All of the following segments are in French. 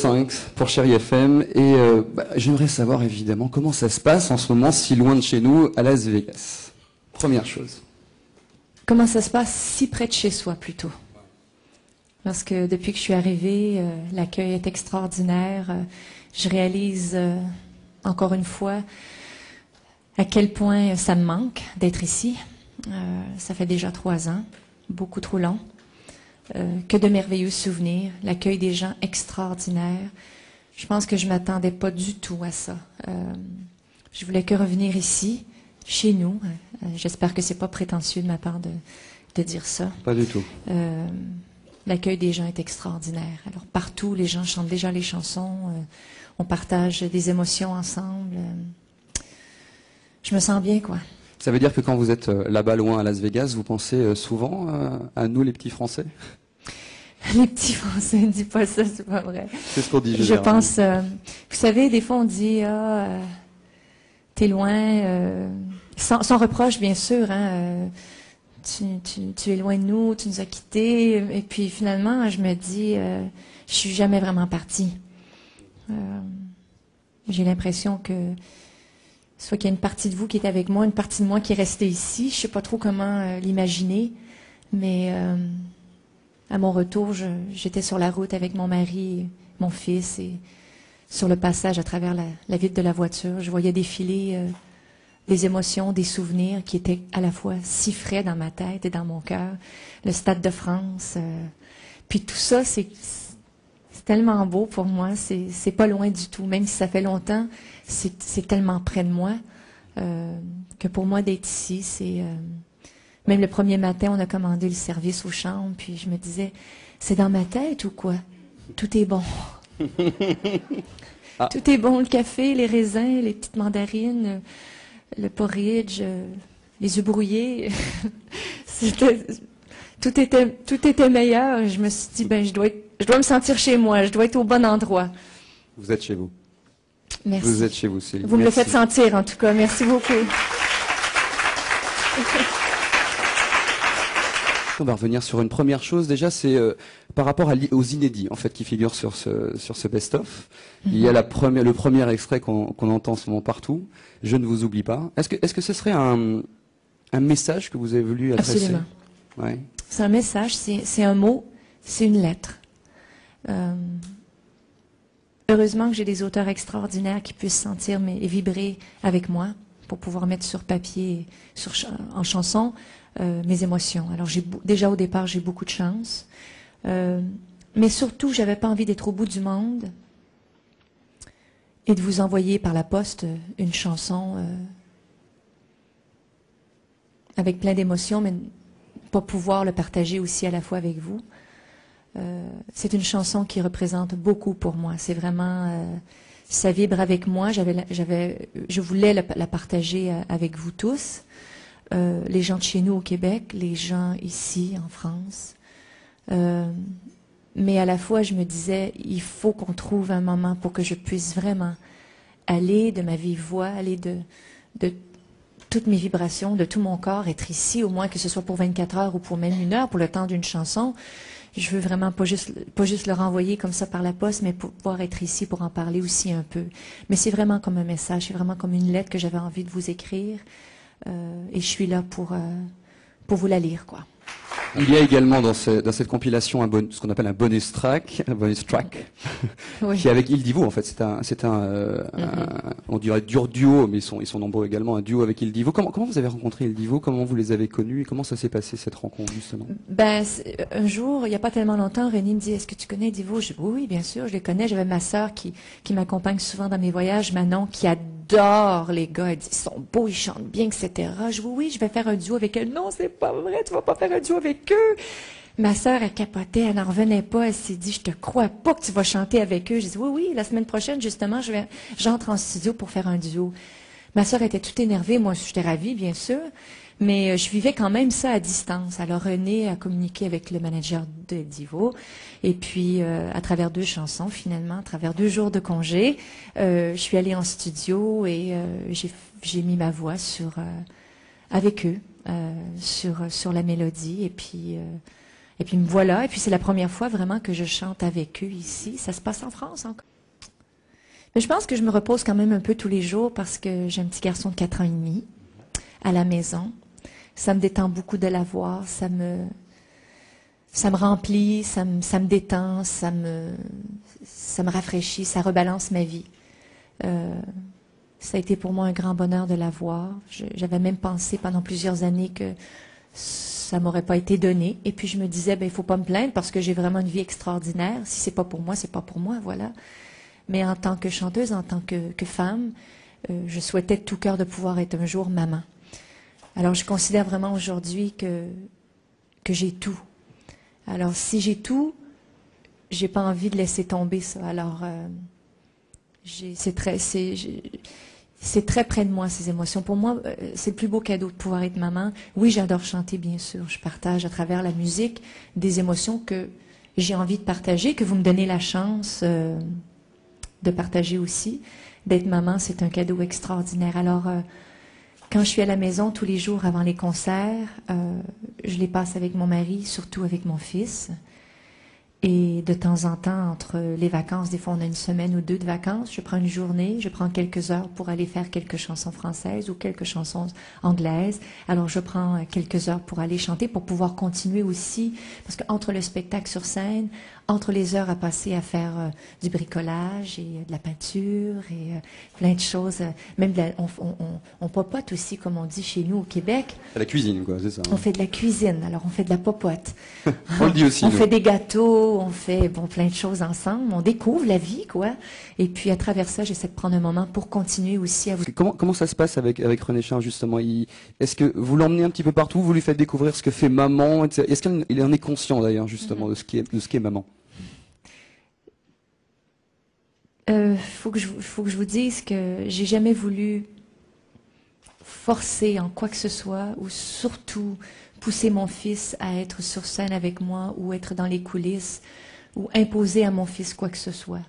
5 pour Chéri FM. Et euh, bah, j'aimerais savoir évidemment comment ça se passe en ce moment si loin de chez nous, à Las Vegas? Première chose. Comment ça se passe si près de chez soi plutôt? Parce que depuis que je suis arrivée, euh, l'accueil est extraordinaire. Euh, je réalise encore une fois à quel point ça me manque d'être ici. ça fait déjà trois ans, beaucoup trop long. Euh, que de merveilleux souvenirs, l'accueil des gens extraordinaire. Je pense que je m'attendais pas du tout à ça. Euh, je voulais que revenir ici, chez nous. Euh, j'espère que c'est pas prétentieux de ma part de, de dire ça. Pas du tout. l'accueil des gens est extraordinaire. Alors partout, les gens chantent déjà les chansons. on partage des émotions ensemble. je me sens bien, quoi. Ça veut dire que quand vous êtes là-bas loin à Las Vegas, vous pensez souvent à nous les petits Français? Les petits Français, ne dis pas ça, c'est pas vrai. C'est ce qu'on dit. Je pense, euh, vous savez, des fois on dit ah, euh, t'es loin, euh, sans, reproche bien sûr. Hein, tu, es loin de nous, tu nous as quittés, et puis finalement je me dis, je suis jamais vraiment partie. J'ai l'impression que soit qu'il y a une partie de vous qui est avec moi, une partie de moi qui est restée ici. Je sais pas trop comment l'imaginer, mais à mon retour, j'étais sur la route avec mon mari, mon fils, et sur le passage à travers la, vitre de la voiture, je voyais défiler euh, des émotions, des souvenirs qui étaient à la fois si frais dans ma tête et dans mon cœur. Le Stade de France, euh, puis tout ça, c'est tellement beau pour moi. C'est pas loin du tout, même si ça fait longtemps. C'est tellement près de moi euh, que pour moi d'être ici, c'est même le premier matin, on a commandé le service aux chambres, puis je me disais, c'est dans ma tête ou quoi? Tout est bon. Ah. Tout est bon, le café, les raisins, les petites mandarines, le porridge, les œufs brouillés. tout, était, tout était meilleur. Je me suis dit, ben, je dois, je dois me sentir chez moi, je dois être au bon endroit. Vous êtes chez vous. Merci. Vous êtes chez vous, Céline. Vous me le faites sentir, en tout cas. Merci beaucoup. On va revenir sur une première chose. Déjà, c'est euh, par rapport aux inédits en fait qui figurent sur ce sur ce best-of. Il y a la première, le premier extrait qu'on entend en ce moment partout. Je ne vous oublie pas. Est-ce que est-ce que ce serait un un message que vous avez voulu adresser Absolument. Ouais. C'est un message. C'est un mot. C'est une lettre. Euh, heureusement que j'ai des auteurs extraordinaires qui puissent sentir et vibrer avec moi pour pouvoir mettre sur papier, sur, en chanson, euh, mes émotions. Alors déjà au départ j'ai beaucoup de chance, euh, mais surtout j'avais pas envie d'être au bout du monde et de vous envoyer par la poste une chanson euh, avec plein d'émotions, mais pas pouvoir le partager aussi à la fois avec vous. c'est une chanson qui représente beaucoup pour moi. C'est vraiment ça vibre avec moi. Je voulais la, la partager avec vous tous. Euh, les gens de chez nous au Québec, les gens ici en France. Euh, mais à la fois, je me disais, il faut qu'on trouve un moment pour que je puisse vraiment aller de ma vive voix, aller de, de toutes mes vibrations, de tout mon corps, être ici, au moins que ce soit pour 24 heures ou pour même une heure, pour le temps d'une chanson. Je veux vraiment pas juste, pas juste le renvoyer comme ça par la poste, mais pouvoir être ici pour en parler aussi un peu. Mais c'est vraiment comme un message, c'est vraiment comme une lettre que j'avais envie de vous écrire. Euh, et je suis là pour, euh, pour vous la lire, quoi. Il y a également dans, dans cette compilation un bon, ce qu'on appelle un bonus track, un bonus track, qui est avec Il Divo. En fait, c'est un, c'est un, euh, mm-hmm. on dirait dur duo, mais ils sont, ils sont nombreux également, un duo avec Il Divo. Comment, comment vous avez rencontré Il Divo? Comment vous les avez connus? Et comment ça s'est passé cette rencontre justement? Ben, un jour, il n'y a pas tellement longtemps, Rémi me dit Est-ce que tu connais Divo? Je oui, oui, bien sûr, je les connais. J'avais ma sœur qui, qui m'accompagne souvent dans mes voyages, Manon, qui adore les gars. Elle Ils sont beaux, ils chantent bien, etc. Je dis Oui, je vais faire un duo avec elle. Non, c'est pas vrai, tu vas pas faire un duo avec que Ma sœur a capoté, elle n'en revenait pas. Elle s'est dit, je te crois pas que tu vas chanter avec eux. J'ai dit, oui, oui, la semaine prochaine, justement, je vais, j'entre en studio pour faire un duo. Ma sœur était toute énervée. Moi, j'étais ravie, bien sûr. Mais euh, je vivais quand même ça à distance. Alors René a communiqué avec le manager de Divo. Et puis, euh, à travers deux chansons, finalement, à travers deux jours de congé, euh, je suis allée en studio et j'ai mis ma voix avec eux. Sur, la mélodie. Et puis, Et puis me voilà. Et puis c'est la première fois vraiment que je chante avec eux ici. Ça se passe en France encore. Mais je pense que je me repose quand même un peu tous les jours parce que j'ai un petit garçon de 4 ans et demi à la maison. Ça me détend beaucoup de l'avoir. Ça me, ça me remplit, ça me, ça me détend, ça me, ça me rafraîchit, ça rebalance ma vie. Euh, ça a été pour moi un grand bonheur de l'avoir. J'avais même pensé pendant plusieurs années que ça m'aurait pas été donné. Et puis je me disais, ben il faut pas me plaindre parce que j'ai vraiment une vie extraordinaire. Si c'est pas pour moi, c'est pas pour moi, voilà. Mais en tant que chanteuse, en tant que, que femme, euh, je souhaitais de tout cœur de pouvoir être un jour maman. Alors je considère vraiment aujourd'hui que j'ai tout. Alors si j'ai tout, j'ai pas envie de laisser tomber ça. Alors euh, c'est très c'est très près de moi, ces émotions. Pour moi, euh, c'est le plus beau cadeau de pouvoir être maman. Oui, j'adore chanter, bien sûr. Je partage à travers la musique des émotions que j'ai envie de partager, que vous me donnez la chance euh, de partager aussi. D'être maman, c'est un cadeau extraordinaire. Alors, quand je suis à la maison tous les jours avant les concerts, je les passe avec mon mari, surtout avec mon fils. Et de temps en temps, entre les vacances, des fois on a une semaine ou deux de vacances, je prends une journée, je prends quelques heures pour aller faire quelques chansons françaises ou quelques chansons anglaises. Alors je prends quelques heures pour aller chanter, pour pouvoir continuer aussi, parce qu'entre le spectacle sur scène, entre les heures à passer à faire euh, du bricolage et euh, de la peinture et euh, plein de choses, même on, on, on, popote aussi, comme on dit chez nous au Québec. La cuisine, quoi, c'est ça. On fait de la cuisine, alors on fait de la popote. on le dit aussi. On fait des gâteaux, on fait bon plein de choses ensemble, on découvre la vie, quoi. Et puis à travers ça, j'essaie de prendre un moment pour continuer aussi à vous. Comment, comment ça se passe avec, avec René Char, justement? Est-ce que vous l'emmenez un petit peu partout, vous lui faites découvrir ce que fait maman Est-ce qu'il en est conscient d'ailleurs, justement, mm-hmm. de ce qui est, de ce qui est maman il euh, faut, que je, vous dise que j'ai jamais voulu forcer en quoi que ce soit, ou surtout pousser mon fils à être sur scène avec moi, ou être dans les coulisses, ou imposer à mon fils quoi que ce soit.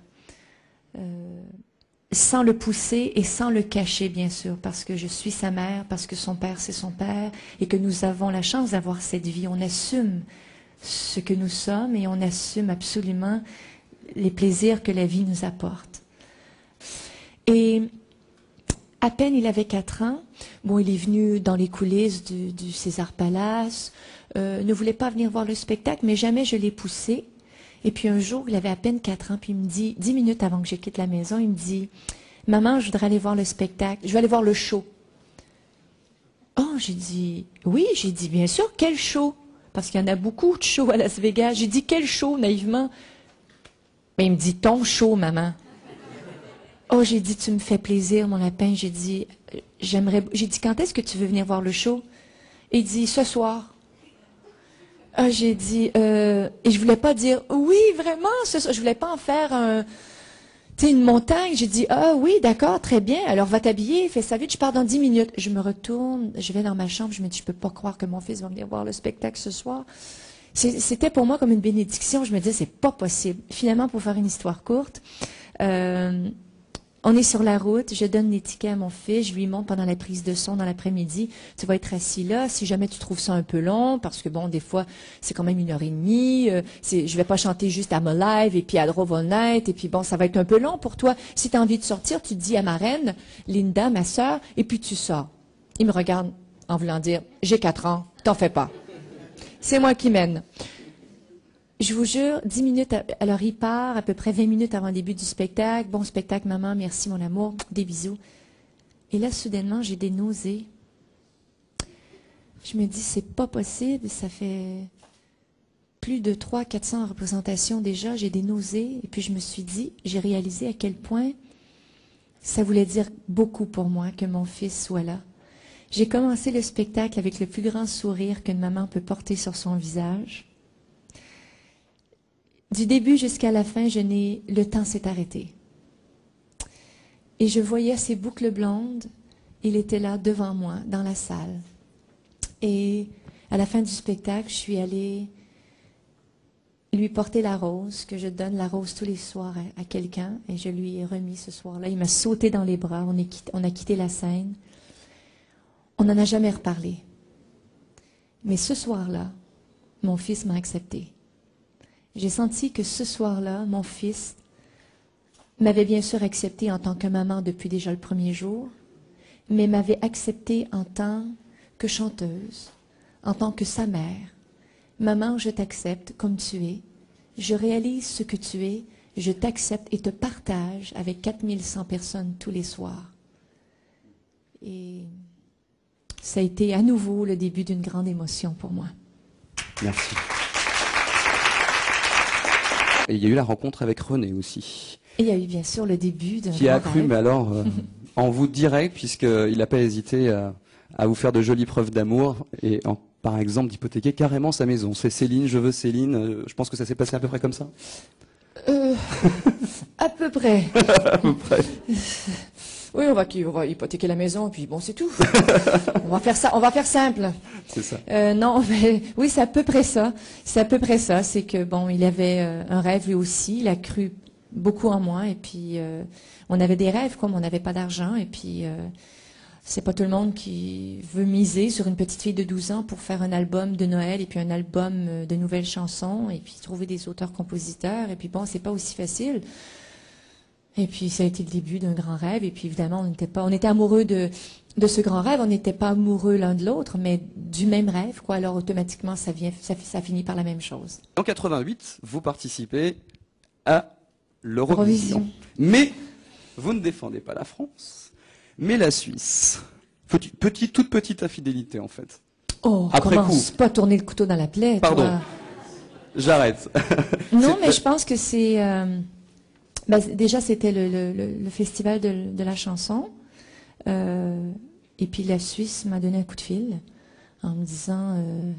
Euh, sans le pousser et sans le cacher, bien sûr, parce que je suis sa mère, parce que son père, c'est son père, et que nous avons la chance d'avoir cette vie. On assume ce que nous sommes et on assume absolument les plaisirs que la vie nous apporte. Et à peine il avait quatre ans, bon, il est venu dans les coulisses du, César Palace, euh, ne voulait pas venir voir le spectacle, mais jamais je l'ai poussé. Et puis un jour, il avait à peine quatre ans, puis il me dit, dix minutes avant que je quitte la maison, il me dit, maman, je voudrais aller voir le spectacle, je vais aller voir le show. Oh, j'ai dit, oui, j'ai dit, bien sûr, quel show? Parce qu'il y en a beaucoup de shows à Las Vegas. J'ai dit, quel show, naïvement? Il me dit, ton show, maman. Oh, j'ai dit, tu me fais plaisir, mon lapin. J'ai dit, j'aimerais. J'ai dit, quand est-ce que tu veux venir voir le show? Il dit, ce soir. Ah, j'ai dit, euh, et je voulais pas dire, oui, vraiment, ce soir. Je voulais pas en faire un, tu une montagne. J'ai dit, ah oui, d'accord, très bien. Alors, va t'habiller, fais ça vite. Je pars dans dix minutes. Je me retourne, je vais dans ma chambre. Je me dis, je peux pas croire que mon fils va venir voir le spectacle ce soir. C'était pour moi comme une bénédiction. Je me disais, c'est pas possible. Finalement, pour faire une histoire courte, euh, on est sur la route, je donne les tickets à mon fils, je lui montre pendant la prise de son dans l'après-midi, tu vas être assis là, si jamais tu trouves ça un peu long, parce que bon, des fois, c'est quand même une heure et demie, euh, je vais pas chanter juste à my live et puis à Drove All Night, et puis bon, ça va être un peu long pour toi. Si tu as envie de sortir, tu dis à ma reine, Linda, ma sœur, et puis tu sors. Il me regarde en voulant dire, j'ai quatre ans, t'en fais pas. C'est moi qui mène. Je vous jure, dix minutes, alors il part, à peu près 20 minutes avant le début du spectacle. Bon spectacle, maman, merci mon amour, des bisous. Et là, soudainement, j'ai des nausées. Je me dis, c'est pas possible, ça fait plus de 300, 400 représentations déjà, j'ai des nausées. Et puis je me suis dit, j'ai réalisé à quel point ça voulait dire beaucoup pour moi que mon fils soit là. J'ai commencé le spectacle avec le plus grand sourire qu'une maman peut porter sur son visage. Du début jusqu'à la fin, le temps s'est arrêté. Et je voyais ses boucles blondes. Il était là devant moi, dans la salle. Et à la fin du spectacle, je suis allée lui porter la rose, que je donne la rose tous les soirs à, quelqu'un, et je lui ai remis ce soir-là. Il m'a sauté dans les bras, on a quitté la scène. On n'en a jamais reparlé. Mais ce soir-là, mon fils m'a accepté. J'ai senti que ce soir-là, mon fils m'avait bien sûr accepté en tant que maman depuis déjà le premier jour, mais m'avait accepté en tant que chanteuse, en tant que sa mère. Maman, je t'accepte comme tu es. Je réalise ce que tu es. Je t'accepte et te partage avec 4100 personnes tous les soirs. Et ça a été à nouveau le début d'une grande émotion pour moi. Merci. Et il y a eu la rencontre avec René aussi. Et il y a eu bien sûr le début de. Qui a cru, mais alors, euh, en vous direct, puisqu'il n'a pas hésité à, vous faire de jolies preuves d'amour et par exemple d'hypothéquer carrément sa maison. C'est Céline, je veux Céline. Euh, je pense que ça s'est passé à peu près comme ça. Euh, à peu près. à peu près. Oui, on va, on va hypothéquer la maison, puis bon, c'est tout. on va faire ça, on va faire simple. C'est ça. Euh, non, mais oui, c'est à peu près ça. C'est à peu près ça. C'est que bon, il avait euh, un rêve lui aussi. Il a cru beaucoup en moi, et puis euh, on avait des rêves, comme on n'avait pas d'argent, et puis c'est pas tout le monde qui veut miser sur une petite fille de 12 ans pour faire un album de Noël et puis un album de nouvelles chansons et puis trouver des auteurs-compositeurs. Et puis bon, c'est pas aussi facile. Et puis ça a été le début d'un grand rêve. Et puis évidemment, on n'était pas, on était amoureux de de ce grand rêve. On n'était pas amoureux l'un de l'autre, mais du même rêve, quoi. Alors automatiquement, ça vient, ça, ça finit par la même chose. En 88, vous participez à l'Eurovision, mais vous ne défendez pas la France, mais la Suisse. Petit, toute petite infidélité en fait. Oh, Après commence coup. pas tourner le couteau dans la plaie. Pardon. J'arrête. non, mais je pense que c'est. Euh, bah, déjà, c'était le, festival de, la chanson. Euh, et puis la Suisse m'a donné un coup de fil en me disant euh,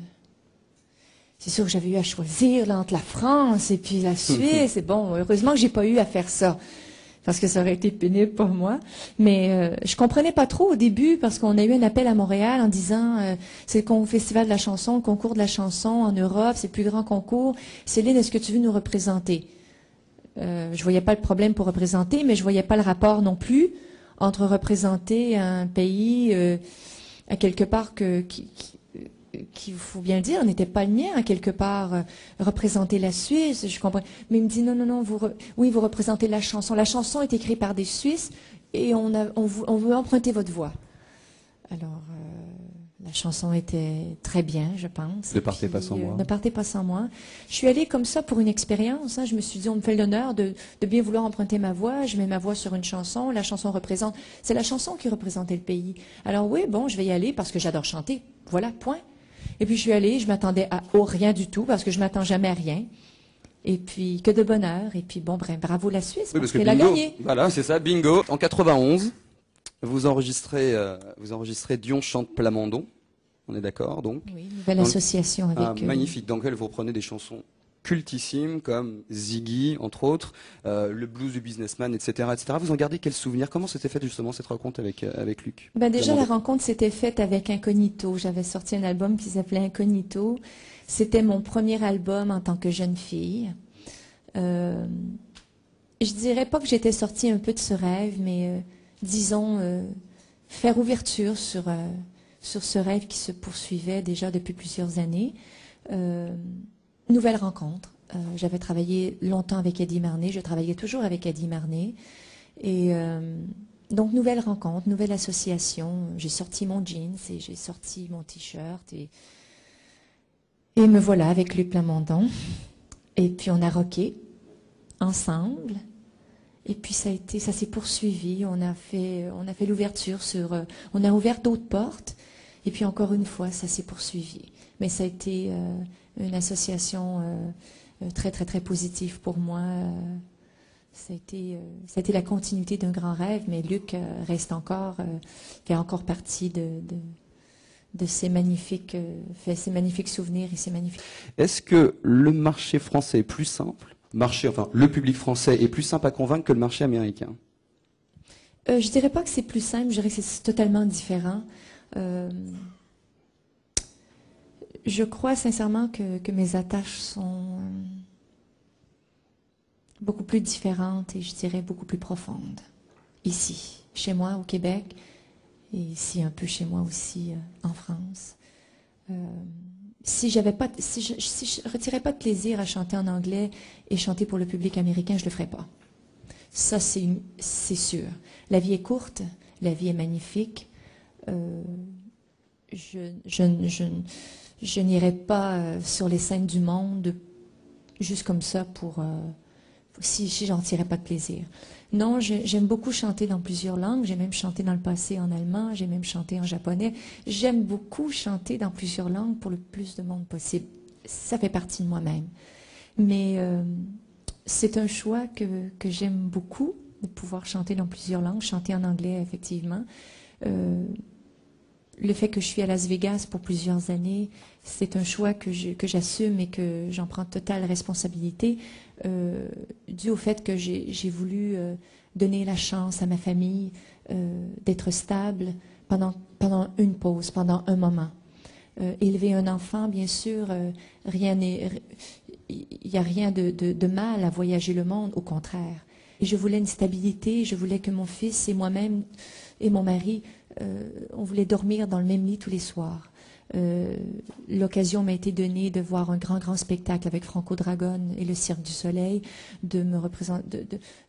c'est sûr que j'avais eu à choisir entre la France et puis la Suisse. et bon, heureusement que j'ai pas eu à faire ça parce que ça aurait été pénible pour moi. Mais euh, je comprenais pas trop au début parce qu'on a eu un appel à Montréal en disant c'est le festival de la chanson, le concours de la chanson en Europe, c'est le plus grand concours. Céline, est-ce que tu veux nous représenter? Euh, Je voyais pas le problème pour représenter, mais je voyais pas le rapport non plus entre représenter un pays euh, à quelque part que, qui, qu'il faut bien le dire, n'était pas le mien, quelque part, euh, représenter la Suisse, je comprends. Mais il me dit, non, non, non, vous oui, vous représentez la chanson. La chanson est écrite par des Suisses et on, a, on, veut emprunter votre voix. Alors, euh, la chanson était très bien, je pense. Ne partez pas sans euh, moi. Ne partez pas sans moi. Je suis allée comme ça pour une expérience. Hein. Je me suis dit, on me fait l'honneur de, de, bien vouloir emprunter ma voix. Je mets ma voix sur une chanson. La chanson représente... C'est la chanson qui représentait le pays. Alors oui, bon, je vais y aller parce que j'adore chanter. Voilà, point. Et puis je suis allée, je m'attendais à rien du tout parce que je m'attends jamais à rien. Et puis que de bonheur. Et puis bon, bravo la Suisse parce, qu'elle a gagné. Voilà, c'est ça, bingo. En 91, vous enregistrez, euh, vous enregistrez Dion chante Plamondon. On est d'accord, donc. Oui, nouvelle association avec. Ah, magnifique. Dans lequel vous reprenez des chansons cultissimes comme Ziggy, entre autres, euh, le blues du businessman, etc., etc. Vous en gardez quel souvenir? Comment s'était faite justement cette rencontre avec, euh, avec Luc? Ben Déjà, la rencontre s'était faite avec Incognito. J'avais sorti un album qui s'appelait Incognito. C'était mon premier album en tant que jeune fille. Euh, je dirais pas que j'étais sortie un peu de ce rêve, mais euh, disons faire ouverture sur, sur ce rêve qui se poursuivait déjà depuis plusieurs années nouvelle rencontre. Euh, j'avais travaillé longtemps avec Eddie Marnet, je travaillais toujours avec Eddie Marnet. Et euh, donc, nouvelle rencontre, nouvelle association. J'ai sorti mon jeans et j'ai sorti mon t-shirt. Et, et me voilà avec Luc Plamondon. Et puis, on a rocké ensemble. Et puis, ça a été, ça s'est poursuivi. On a fait, on a fait l'ouverture sur, euh, on a ouvert d'autres portes. Et puis, encore une fois, ça s'est poursuivi. Mais ça a été une association euh, euh, très, très, très positive pour moi. Euh, ça a, été, ça a été la continuité d'un grand rêve, mais Luc reste encore, fait encore partie de, de, de ces magnifiques, fait ces magnifiques souvenirs et ces magnifiques. Est-ce que le marché français est plus simple, marché, enfin, le public français est plus simple à convaincre que le marché américain? Euh, Je dirais pas que c'est plus simple, je dirais que c'est totalement différent. Euh, je crois sincèrement que, mes attaches sont euh, beaucoup plus différentes et je dirais beaucoup plus profondes. Ici, chez moi au Québec et ici un peu chez moi aussi euh, en France. Si pas, si je, retirais pas de plaisir à chanter en anglais et chanter pour le public américain, je le ferais pas. Ça, c'est sûr. La vie est courte, la vie est magnifique. Euh, je, n'irai pas euh, sur les scènes du monde juste comme ça pour euh, si, si j'en tirais pas de plaisir. Non, j'aime beaucoup chanter dans plusieurs langues. J'ai même chanté dans le passé en allemand, j'ai même chanté en japonais. J'aime beaucoup chanter dans plusieurs langues pour le plus de monde possible. Ça fait partie de moi-même. Mais c'est un choix que, j'aime beaucoup, de pouvoir chanter dans plusieurs langues, chanter en anglais, effectivement. Le fait que je suis à Las Vegas pour plusieurs années, c'est un choix que j'assume et que j'en prends totale responsabilité, euh, dû au fait que j'ai voulu euh, donner la chance à ma famille euh, d'être stable pendant, pendant une pause, pendant un moment. Élever un enfant, bien sûr, rien il n'y a rien de mal à voyager le monde, au contraire. Et je voulais une stabilité, je voulais que mon fils et moi-même et mon mari euh, on voulait dormir dans le même lit tous les soirs. Euh, l'occasion m'a été donnée de voir un grand, grand spectacle avec Franco Dragon et le Cirque du Soleil, de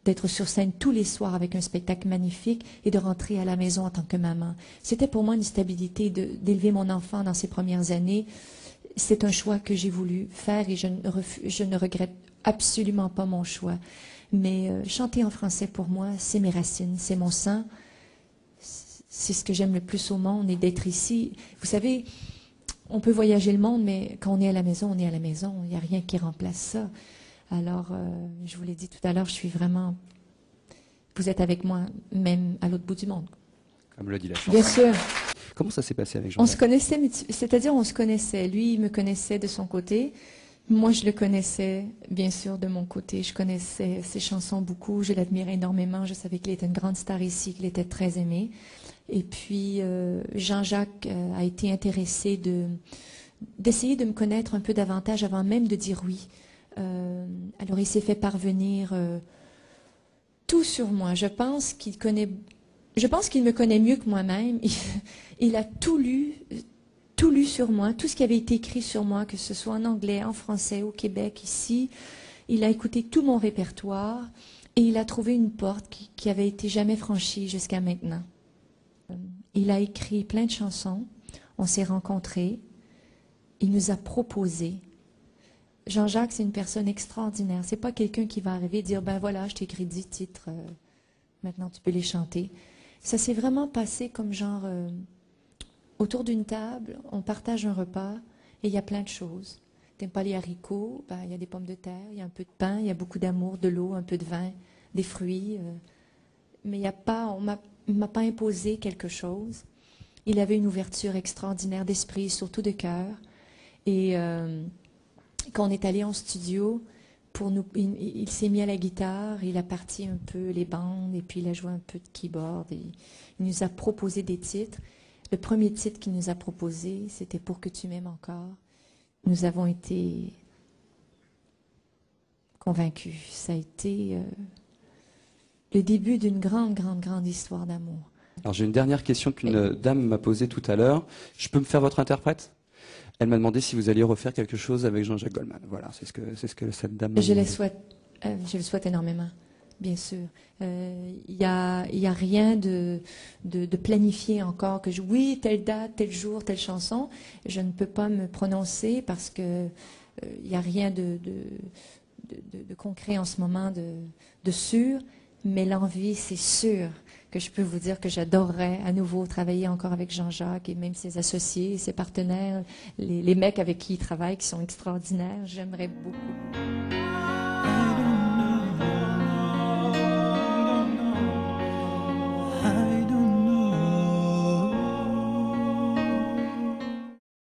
d'être sur scène tous les soirs avec un spectacle magnifique et de rentrer à la maison en tant que maman. C'était pour moi une stabilité d'élever mon enfant dans ses premières années. C'est un choix que j'ai voulu faire et je ne, je ne, regrette absolument pas mon choix. Mais euh, chanter en français pour moi, c'est mes racines, c'est mon sang c'est ce que j'aime le plus au monde et d'être ici. Vous savez, on peut voyager le monde, mais quand on est à la maison, on est à la maison. Il n'y a rien qui remplace ça. Alors, euh, je vous l'ai dit tout à l'heure, je suis vraiment. Vous êtes avec moi, même à l'autre bout du monde. Comme le dit la chanson. Bien sûr. Comment ça s'est passé avec Jean On se connaissait, c'est-à-dire on se connaissait. Lui, il me connaissait de son côté. Moi, je le connaissais, bien sûr, de mon côté. Je connaissais ses chansons beaucoup. Je l'admirais énormément. Je savais qu'il était une grande star ici, qu'il était très aimé. Et puis, euh, Jean-Jacques euh, a été intéressé de, d'essayer de me connaître un peu davantage avant même de dire oui. Euh, alors, il s'est fait parvenir tout sur moi. Je pense qu'il connaît, me connaît mieux que moi-même. Il, a tout lu, tout lu sur moi, tout ce qui avait été écrit sur moi, que ce soit en anglais, en français, au Québec, ici. Il a écouté tout mon répertoire et il a trouvé une porte qui, qui avait été jamais franchie jusqu'à maintenant. Il a écrit plein de chansons. On s'est rencontrés. Il nous a proposé. Jean-Jacques, c'est une personne extraordinaire. C'est pas quelqu'un qui va arriver et dire ben voilà, je t'ai écrit dix titres, euh, maintenant tu peux les chanter. Ça s'est vraiment passé comme genre euh, autour d'une table, on partage un repas et il y a plein de choses. T'aimes pas les haricots, ben, il y a des pommes de terre, il y a un peu de pain, il y a beaucoup d'amour, de l'eau, un peu de vin, des fruits. Euh. mais il n'y a pas, on il ne m'a pas imposé quelque chose. Il avait une ouverture extraordinaire d'esprit, surtout de cœur. Et euh, quand on est allé en studio, pour nous, il, s'est mis à la guitare, il a parti un peu les bandes, et puis il a joué un peu de keyboard. Et il nous a proposé des titres. Le premier titre qu'il nous a proposé, c'était Pour que tu m'aimes encore. Nous avons été convaincus. Ça a été... Euh, le début d'une grande, grande, grande histoire d'amour. Alors j'ai une dernière question qu'une dame m'a posée tout à l'heure. Je peux me faire votre interprète? Elle m'a demandé si vous alliez refaire quelque chose avec Jean-Jacques Goldman. Voilà, c'est ce que c'est ce que cette dame. Je le souhaite, euh, je le souhaite énormément, bien sûr. Il euh, n'y a, rien de, de, planifié encore que oui telle date, tel jour, telle chanson. Je ne peux pas me prononcer parce que il euh, n'y a rien de, concret en ce moment de, de sûr. Mais l'envie, c'est sûr que je peux vous dire que j'adorerais à nouveau travailler encore avec Jean-Jacques et même ses associés, ses partenaires, les, les mecs avec qui il travaille qui sont extraordinaires. J'aimerais beaucoup.